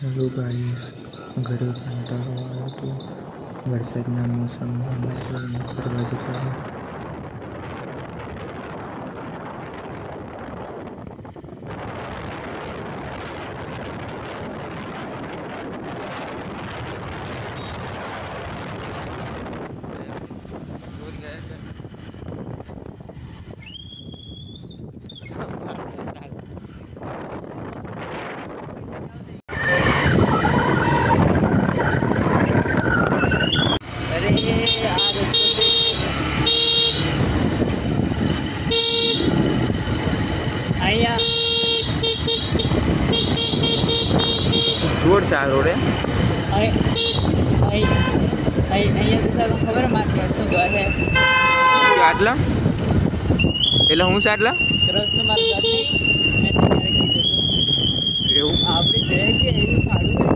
Hello guys अगर एक घंटा हुआ तो बरसात ना मौसम हमारे दरवाजे पर है। અહીંયા રોડ છે આ રોડે અહીં અહીં અહીંયા તો તને ખબર મારે રસ્તો ઘર હે આટલા એટલે હું છે આટલા રસ્તો મારું ઘર નહીં મેં તો ક્યારેક કીધું એવું આપણી છે કે એવું સારું